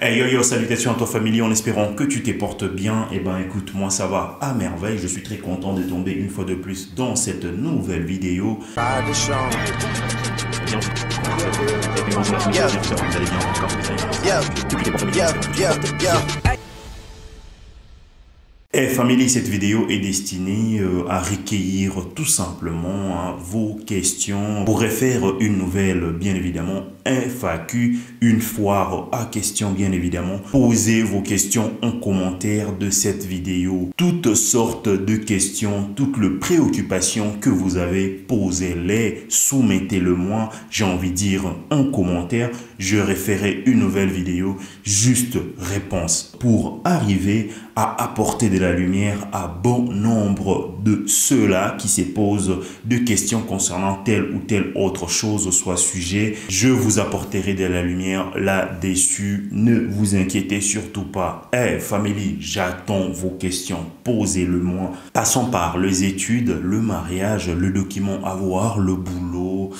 Hey yo yo, salutations à toi famille, en espérant que tu te portes bien. Et eh ben écoute, moi ça va à merveille, je suis très content de tomber une fois de plus dans cette nouvelle vidéo. Et eh, famille, cette vidéo est destinée euh, à recueillir tout simplement hein, vos questions. Pour faire une nouvelle, bien évidemment, FAQ, une foire à questions, bien évidemment. Posez vos questions en commentaire de cette vidéo. Toutes sortes de questions, toutes les préoccupations que vous avez, posez-les, soumettez-le moi. J'ai envie de dire en commentaire. Je referai une nouvelle vidéo, juste réponse pour arriver à apporter de la lumière à bon nombre de ceux-là qui se posent de questions concernant telle ou telle autre chose, soit sujet. Je vous apporterai de la lumière là-dessus. Ne vous inquiétez surtout pas. Eh, famille, j'attends vos questions. Posez-le-moi. Passons par les études, le mariage, le document à voir, le boulot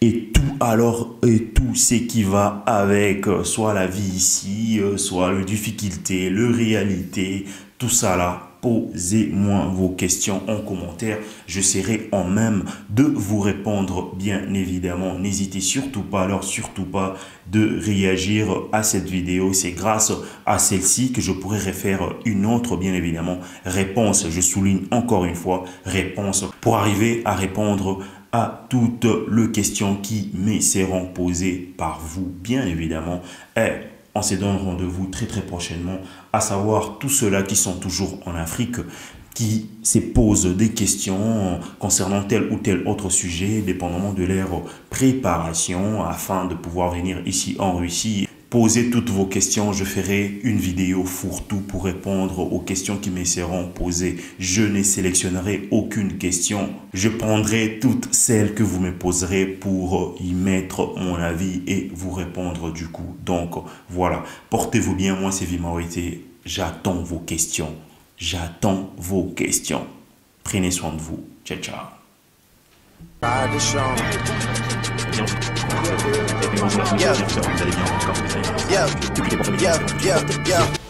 et tout alors et tout ce qui va avec euh, soit la vie ici euh, soit les difficultés le réalité tout ça là posez-moi vos questions en commentaire. Je serai en même de vous répondre bien évidemment. N'hésitez surtout pas alors surtout pas de réagir à cette vidéo. C'est grâce à celle-ci que je pourrais refaire une autre bien évidemment. Réponse je souligne encore une fois réponse. Pour arriver à répondre à toutes les questions qui me seront posées par vous, bien évidemment. Et on se donne rendez-vous très très prochainement, à savoir tous ceux-là qui sont toujours en Afrique, qui se posent des questions concernant tel ou tel autre sujet, dépendamment de leur préparation, afin de pouvoir venir ici en Russie Posez toutes vos questions, je ferai une vidéo fourre-tout pour répondre aux questions qui me seront posées. Je ne sélectionnerai aucune question. Je prendrai toutes celles que vous me poserez pour y mettre mon avis et vous répondre du coup. Donc voilà, portez-vous bien, moi c'est Vimaorité. J'attends vos questions. J'attends vos questions. Prenez soin de vous. Ciao, ciao. Yeah. Yeah. Yeah. Yeah. Yeah.